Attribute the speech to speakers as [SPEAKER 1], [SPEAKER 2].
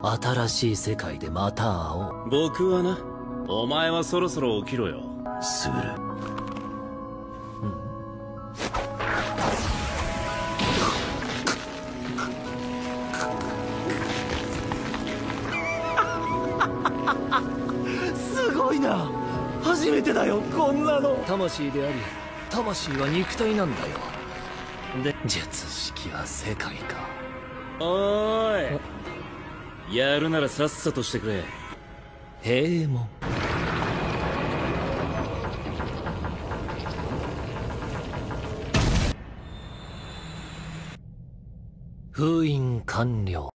[SPEAKER 1] 新しい世界でまた会おう。
[SPEAKER 2] 僕はなお前はそろそろ起きろよ。
[SPEAKER 1] するすごいな。初めてだよこんなの。魂であり魂は肉体なんだよ。で術式は世界か。
[SPEAKER 2] おーいやるならさっさとしてくれ。
[SPEAKER 1] 平門封印完了。